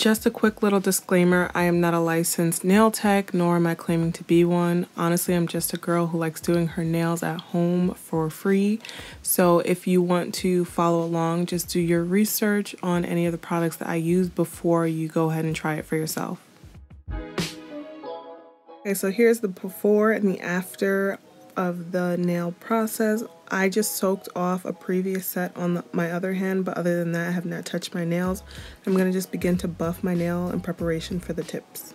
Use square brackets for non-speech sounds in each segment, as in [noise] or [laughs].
Just a quick little disclaimer I am not a licensed nail tech, nor am I claiming to be one. Honestly, I'm just a girl who likes doing her nails at home for free. So if you want to follow along, just do your research on any of the products that I use before you go ahead and try it for yourself. Okay, so here's the before and the after of the nail process. I just soaked off a previous set on the, my other hand, but other than that, I have not touched my nails. I'm going to just begin to buff my nail in preparation for the tips.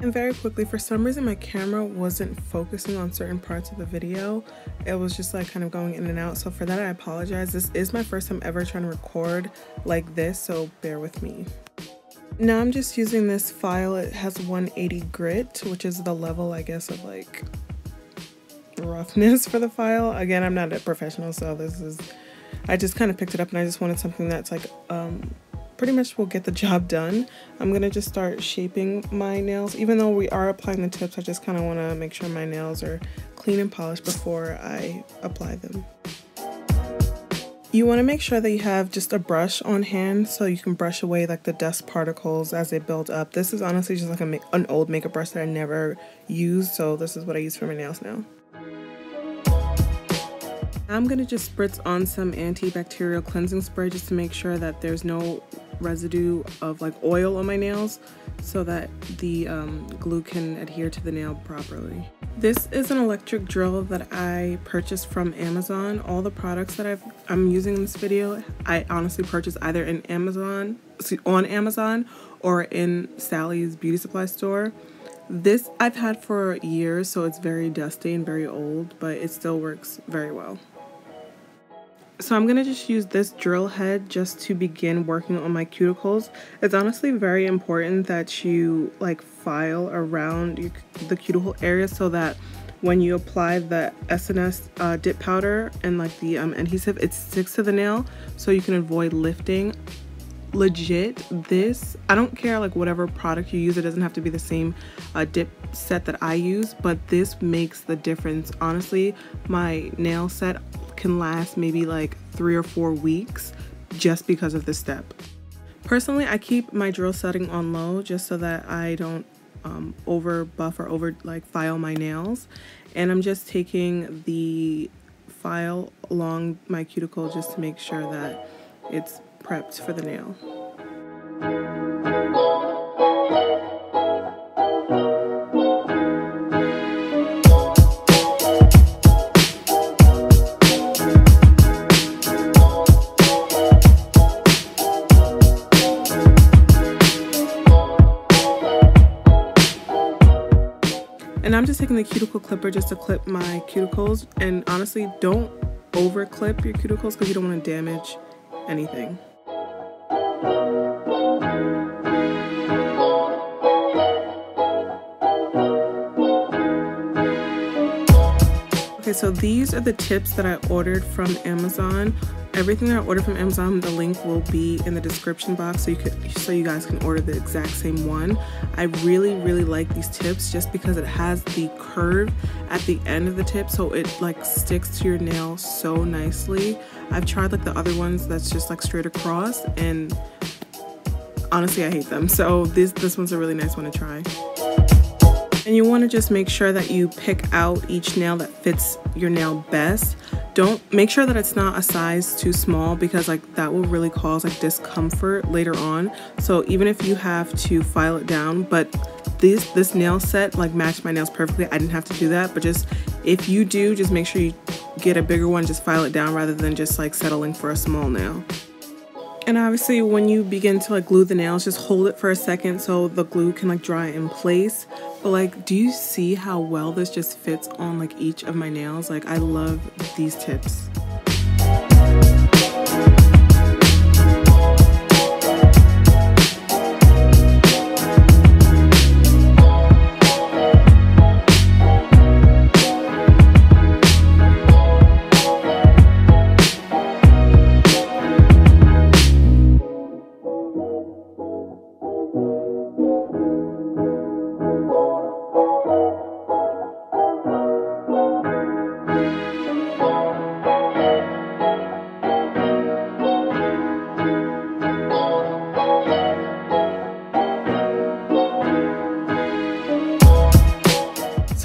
And very quickly, for some reason my camera wasn't focusing on certain parts of the video. It was just like kind of going in and out. So for that, I apologize. This is my first time ever trying to record like this, so bear with me. Now I'm just using this file. It has 180 grit, which is the level, I guess, of like roughness for the file. Again, I'm not a professional, so this is, I just kind of picked it up and I just wanted something that's like um, pretty much will get the job done. I'm going to just start shaping my nails. Even though we are applying the tips, I just kind of want to make sure my nails are clean and polished before I apply them. You want to make sure that you have just a brush on hand so you can brush away like the dust particles as they build up. This is honestly just like a, an old makeup brush that I never used, so this is what I use for my nails now. I'm going to just spritz on some antibacterial cleansing spray just to make sure that there's no residue of like oil on my nails so that the um, glue can adhere to the nail properly. This is an electric drill that I purchased from Amazon. All the products that i am using in this video, I honestly purchased either in Amazon, on Amazon or in Sally's beauty supply store. This I've had for years, so it's very dusty and very old, but it still works very well. So I'm going to just use this drill head just to begin working on my cuticles. It's honestly very important that you like file around your, the cuticle area so that when you apply the SNS uh, dip powder and like the um, adhesive, it sticks to the nail so you can avoid lifting. Legit, this, I don't care like whatever product you use, it doesn't have to be the same uh, dip set that I use, but this makes the difference. Honestly, my nail set can last maybe like three or four weeks just because of this step. Personally, I keep my drill setting on low just so that I don't um, over buff or over like file my nails. And I'm just taking the file along my cuticle just to make sure that it's prepped for the nail. And I'm just taking the cuticle clipper just to clip my cuticles. And honestly, don't over clip your cuticles because you don't want to damage anything. Okay, so these are the tips that I ordered from Amazon. Everything that I ordered from Amazon, the link will be in the description box so you could so you guys can order the exact same one. I really, really like these tips just because it has the curve at the end of the tip so it like sticks to your nail so nicely. I've tried like the other ones that's just like straight across and honestly I hate them. So this this one's a really nice one to try. And you want to just make sure that you pick out each nail that fits your nail best. Don't make sure that it's not a size too small because like that will really cause like discomfort later on. So even if you have to file it down, but this this nail set like matched my nails perfectly. I didn't have to do that, but just if you do, just make sure you get a bigger one, just file it down rather than just like settling for a small nail. And obviously when you begin to like glue the nails, just hold it for a second so the glue can like dry in place. But like, do you see how well this just fits on like each of my nails? Like I love these tips.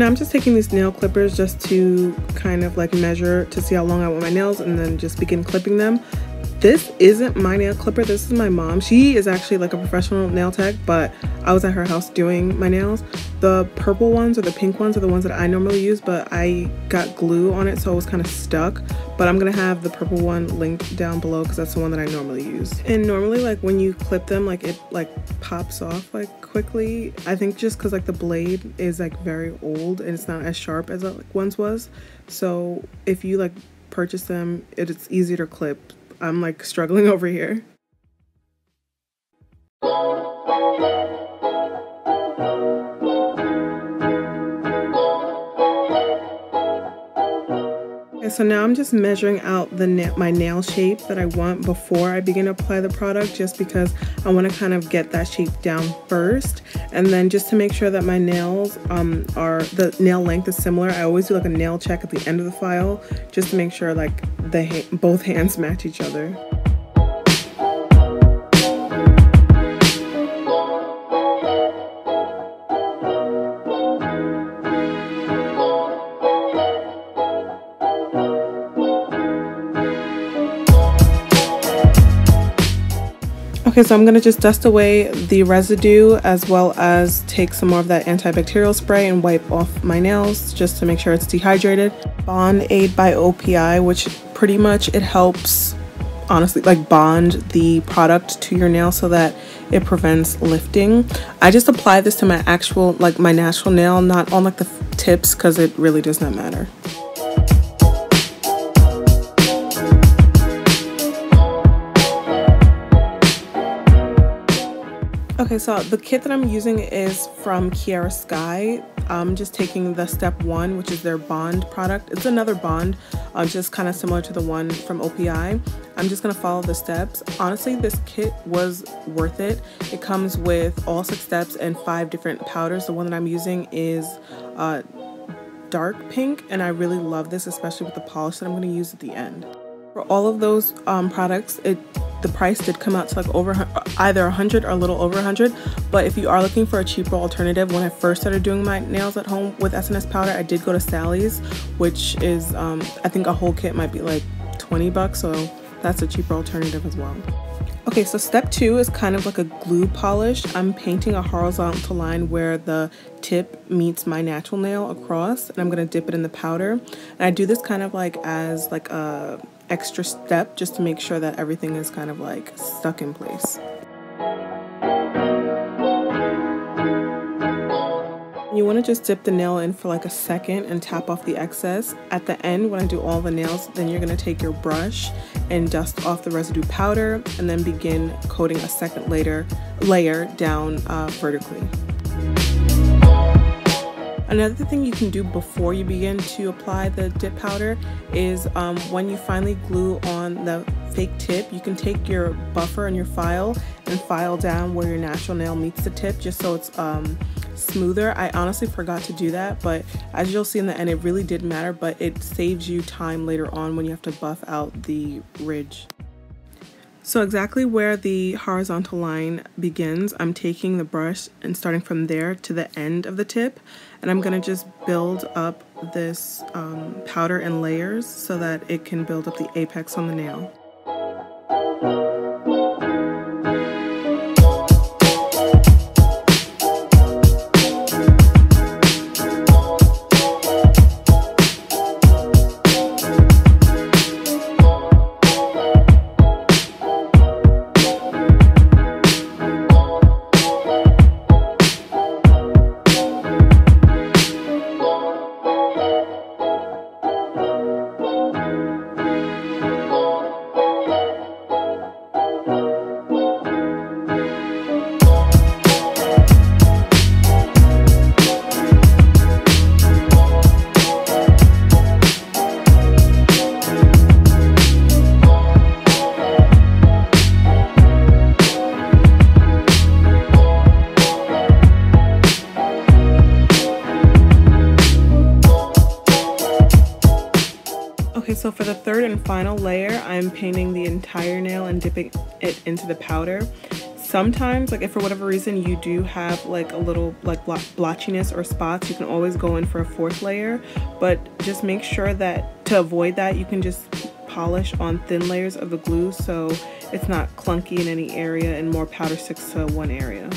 Now I'm just taking these nail clippers just to kind of like measure to see how long I want my nails and then just begin clipping them. This isn't my nail clipper, this is my mom. She is actually like a professional nail tech, but I was at her house doing my nails. The purple ones or the pink ones are the ones that I normally use, but I got glue on it so it was kind of stuck. But I'm gonna have the purple one linked down below because that's the one that I normally use. And normally like when you clip them, like it like pops off like quickly. I think just because like the blade is like very old and it's not as sharp as it like, once was. So if you like purchase them, it's easier to clip I'm like struggling [laughs] over here. So now I'm just measuring out the my nail shape that I want before I begin to apply the product just because I want to kind of get that shape down first and then just to make sure that my nails um, are the nail length is similar I always do like a nail check at the end of the file just to make sure like the both [laughs] hands match each other. Okay, so I'm to just dust away the residue as well as take some more of that antibacterial spray and wipe off my nails just to make sure it's dehydrated. Bond Aid by OPI, which pretty much it helps honestly like bond the product to your nail so that it prevents lifting. I just apply this to my actual like my natural nail, not on like the tips because it really does not matter. Okay, so the kit that I'm using is from Kiara Sky. I'm just taking the step one, which is their bond product. It's another bond, uh, just kind of similar to the one from OPI. I'm just gonna follow the steps. Honestly, this kit was worth it. It comes with all six steps and five different powders. The one that I'm using is uh, dark pink, and I really love this, especially with the polish that I'm gonna use at the end. For all of those um, products, it the price did come out to like over either 100 or a little over 100 but if you are looking for a cheaper alternative when i first started doing my nails at home with sns powder i did go to sally's which is um, i think a whole kit might be like 20 bucks so that's a cheaper alternative as well Okay, so step two is kind of like a glue polish. I'm painting a horizontal line where the tip meets my natural nail across and I'm gonna dip it in the powder. And I do this kind of like as like a extra step just to make sure that everything is kind of like stuck in place. You want to just dip the nail in for like a second and tap off the excess. At the end, when I do all the nails, then you're going to take your brush and dust off the residue powder and then begin coating a second later layer down uh, vertically. Another thing you can do before you begin to apply the dip powder is um, when you finally glue on the fake tip, you can take your buffer and your file and file down where your natural nail meets the tip just so it's um, smoother. I honestly forgot to do that, but as you'll see in the end, it really did matter, but it saves you time later on when you have to buff out the ridge. So exactly where the horizontal line begins, I'm taking the brush and starting from there to the end of the tip. And I'm going to just build up this um, powder in layers so that it can build up the apex on the nail. Final layer, I'm painting the entire nail and dipping it into the powder. sometimes like if for whatever reason you do have like a little like blotchiness or spots you can always go in for a fourth layer but just make sure that to avoid that you can just polish on thin layers of the glue so it's not clunky in any area and more powder sticks to one area.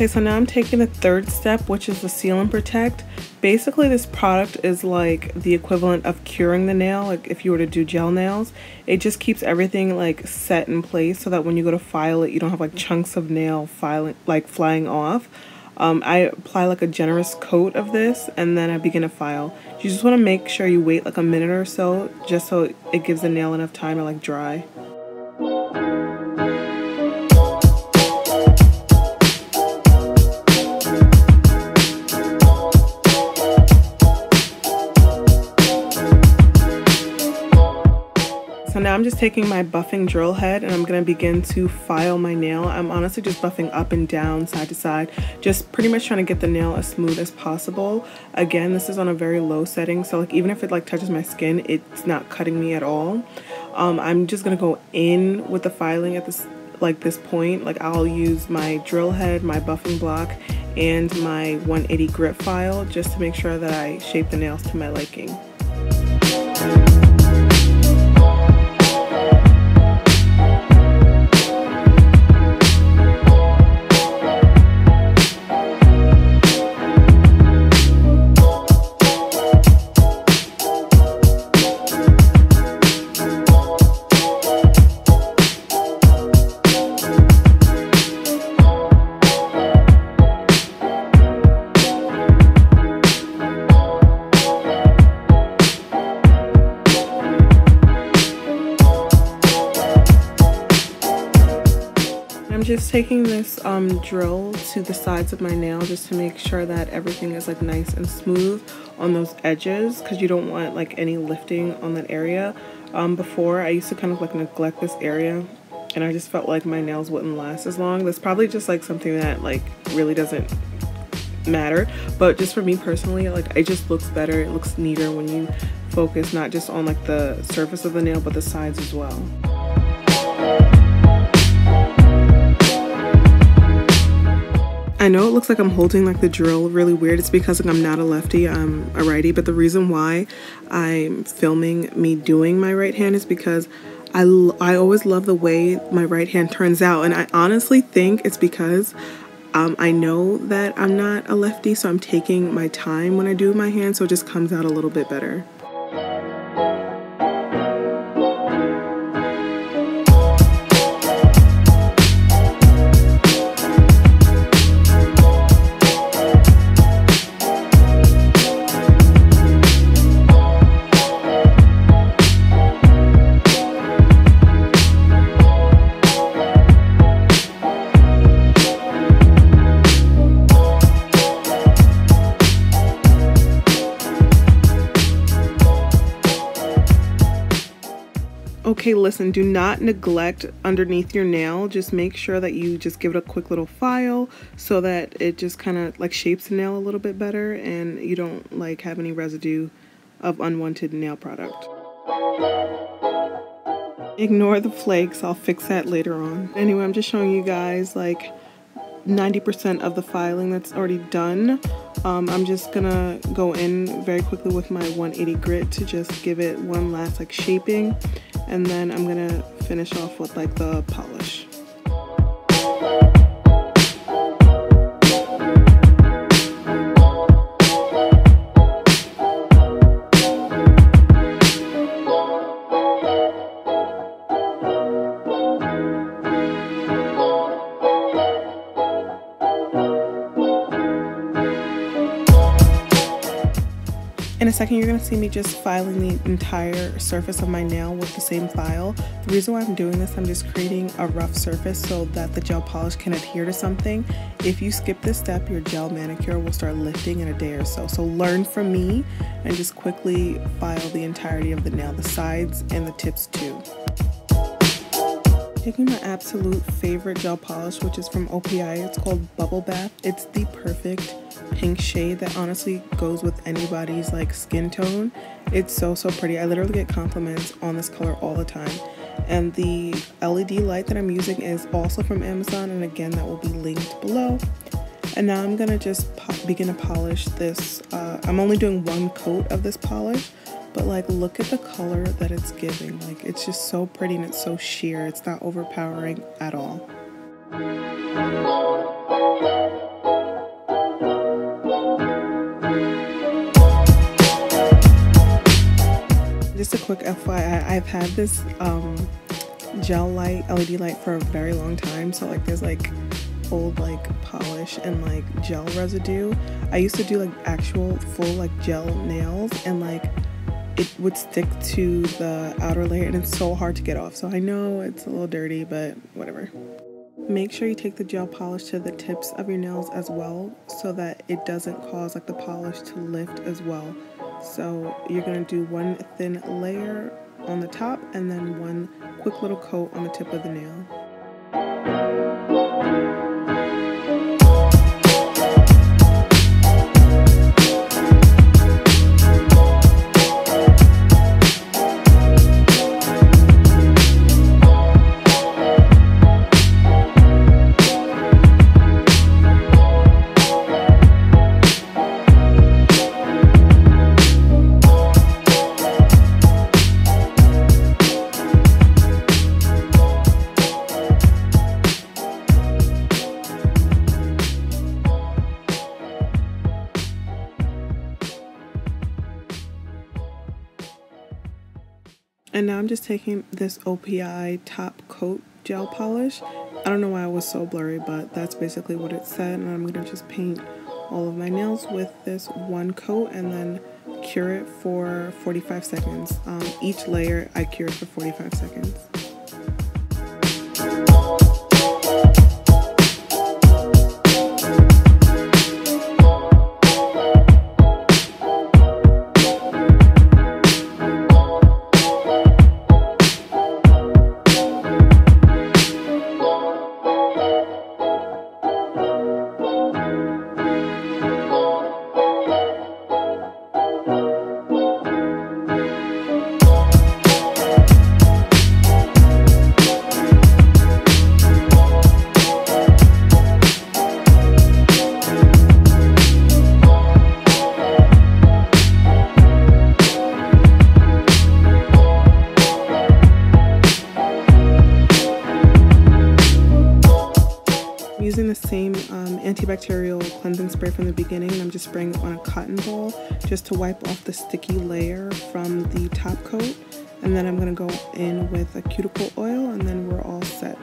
Okay, so now I'm taking the third step, which is the seal and protect. Basically, this product is like the equivalent of curing the nail, like if you were to do gel nails. It just keeps everything like set in place so that when you go to file it, you don't have like chunks of nail filing, like flying off. Um, I apply like a generous coat of this and then I begin to file. You just want to make sure you wait like a minute or so just so it gives the nail enough time to like dry. Taking my buffing drill head and I'm going to begin to file my nail. I'm honestly just buffing up and down, side to side, just pretty much trying to get the nail as smooth as possible. Again, this is on a very low setting, so like even if it like touches my skin, it's not cutting me at all. Um, I'm just going to go in with the filing at this like this point. Like I'll use my drill head, my buffing block, and my 180 grit file just to make sure that I shape the nails to my liking. Um, drill to the sides of my nail just to make sure that everything is like nice and smooth on those edges because you don't want like any lifting on that area. Um, before I used to kind of like neglect this area and I just felt like my nails wouldn't last as long. That's probably just like something that like really doesn't matter but just for me personally like it just looks better it looks neater when you focus not just on like the surface of the nail but the sides as well. I know it looks like I'm holding like the drill really weird. It's because like, I'm not a lefty, I'm a righty. But the reason why I'm filming me doing my right hand is because I, I always love the way my right hand turns out. And I honestly think it's because um, I know that I'm not a lefty, so I'm taking my time when I do my hand, so it just comes out a little bit better. Okay, listen, do not neglect underneath your nail. Just make sure that you just give it a quick little file so that it just kind of like shapes the nail a little bit better and you don't like have any residue of unwanted nail product. Ignore the flakes, I'll fix that later on. Anyway, I'm just showing you guys like 90% of the filing that's already done. Um, I'm just gonna go in very quickly with my 180 grit to just give it one last like shaping and then I'm gonna finish off with like the polish. Second, you're to see me just filing the entire surface of my nail with the same file. The reason why I'm doing this, I'm just creating a rough surface so that the gel polish can adhere to something. If you skip this step, your gel manicure will start lifting in a day or so. So learn from me and just quickly file the entirety of the nail, the sides and the tips too. Taking my absolute favorite gel polish, which is from OPI, it's called Bubble Bath. It's the perfect pink shade that honestly goes with anybody's like skin tone. It's so, so pretty. I literally get compliments on this color all the time. And the LED light that I'm using is also from Amazon, and again, that will be linked below. And now I'm gonna just begin to polish this. Uh, I'm only doing one coat of this polish, but like look at the color that it's giving like it's just so pretty and it's so sheer it's not overpowering at all just a quick FYI I've had this um, gel light LED light for a very long time so like there's like old like polish and like gel residue I used to do like actual full like gel nails and like it would stick to the outer layer and it's so hard to get off. So I know it's a little dirty, but whatever. Make sure you take the gel polish to the tips of your nails as well so that it doesn't cause like the polish to lift as well. So you're gonna do one thin layer on the top and then one quick little coat on the tip of the nail. And now I'm just taking this OPI top coat gel polish. I don't know why it was so blurry, but that's basically what it said. And I'm going to just paint all of my nails with this one coat and then cure it for 45 seconds. Um, each layer I cure for 45 seconds. Spraying it on a cotton ball just to wipe off the sticky layer from the top coat. And then I'm going to go in with a cuticle oil and then we're all set.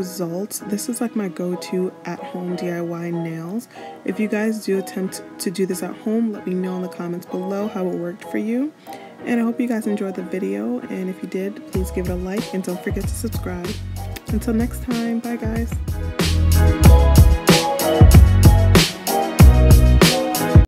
Final result. This is like my go-to at-home DIY nails. If you guys do attempt to do this at home, let me know in the comments below how it worked for you. And I hope you guys enjoyed the video, and if you did, please give it a like, and don't forget to subscribe. Until next time, bye guys.